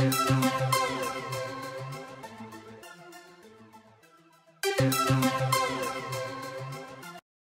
Música